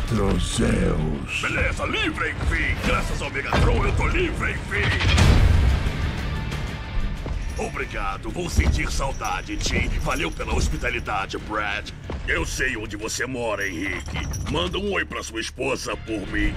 quatro Zeus. Beleza, livre, enfim. Graças ao Megatron, eu tô livre, enfim. Obrigado, vou sentir saudade, Tim. Valeu pela hospitalidade, Brad. Eu sei onde você mora, Henrique. Manda um oi pra sua esposa por mim.